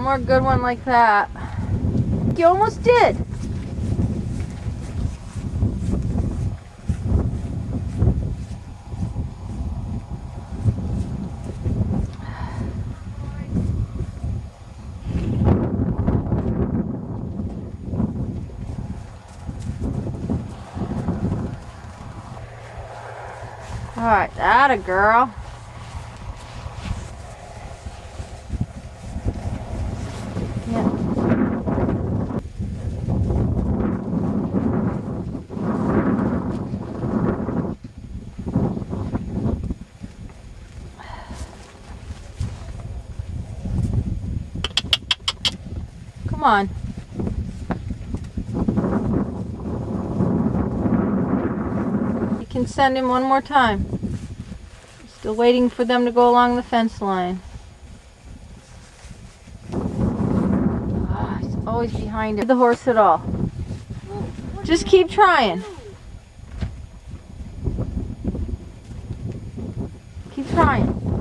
more good one like that. You almost did. All right, that a girl. Come on. You can send him one more time. Still waiting for them to go along the fence line. Ah, he's always behind the horse at all. Just keep trying. Keep trying.